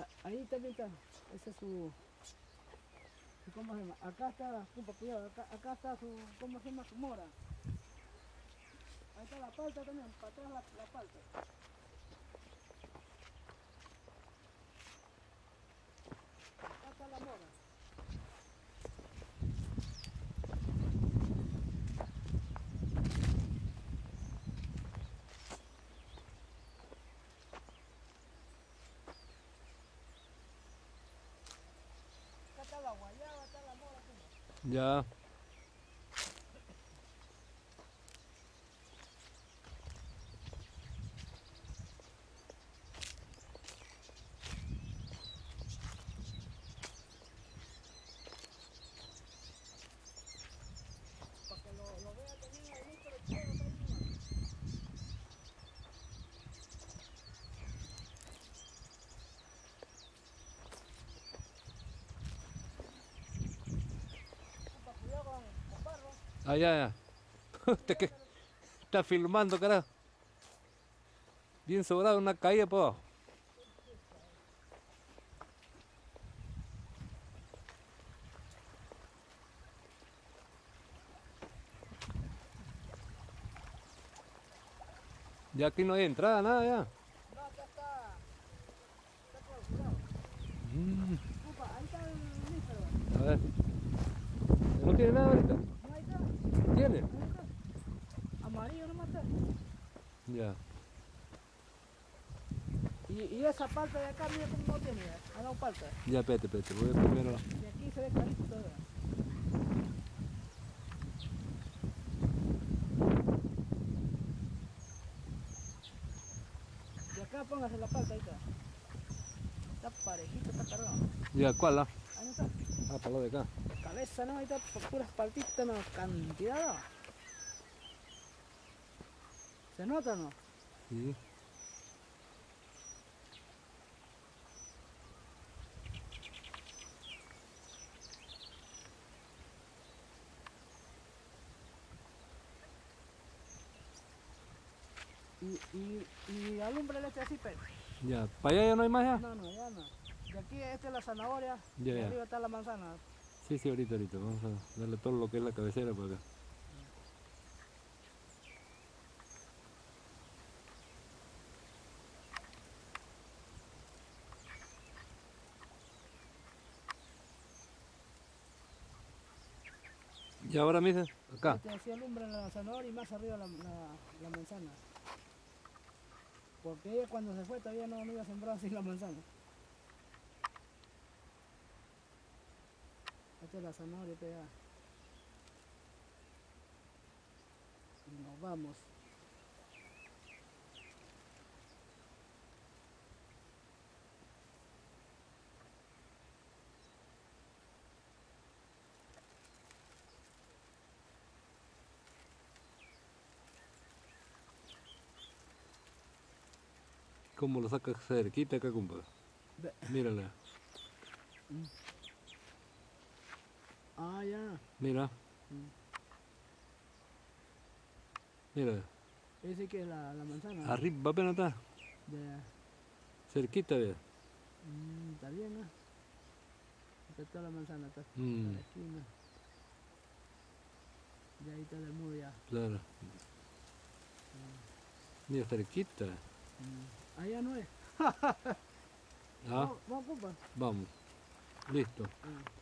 Ah, Ahí también está. Ese es su. su- ¿Cómo se llama? Acá está, cuidado, acá, acá está su. ¿Cómo se llama? Su mora. Ahí está la palta también, para atrás la, la palta. Ya. Ya, ya. Te que está filmando, carajo. Bien sobrado, una caída por abajo. Ya aquí no hay entrada, nada ya. No, acá está. Está clausurado. Mm, Compa, ahí está el nífero. a ver. No tiene nada ahorita. No, ahí está. ¿Tiene? Ahí está. Ya. Y, y esa palta de acá, mira cómo no tiene. Ha dado palta. Ya, espérate, espérate. Voy a primero. Y aquí se ve clarito todavía. Y acá póngase la palta, ahí está. Está parejito, está cargado. Ya, ¿cuál? Ah, Ahí no está. Ah, para lo de acá. Cabeza, ¿no? Ahí está, por puras paltitas, no, cantidad. ¿no? ¿Se nota o no? Sí. Y, y, y alumbrele este así, pero. Ya. ¿Para allá ya no hay más ya? No, no, ya no. Y aquí esta es la zanahoria. Ya, y ya. arriba está la manzana. Sí, sí, ahorita, ahorita. Vamos a darle todo lo que es la cabecera para acá. Y ahora, misa, acá. Este así alumbra la zanahoria y más arriba la, la, la manzana. Porque ella cuando se fue todavía no, no iba a sembrar así la manzana. Esta es la zanahoria pegada. Y nos vamos. ¿Cómo lo sacas cerquita acá, compadre? Mírala. Ah, ya. Mira. Mm. Mira. Ese que es la, la manzana. Arriba apenas está. Ya. Cerquita, vea. Mm, está bien, ¿no? Está la manzana, está Mm. en la esquina. Y ahí está el muro ya. Claro. Mira, cerquita. Mm. Allá no es. Ah, Vamos, vamos, compa. vamos. Listo. Ah.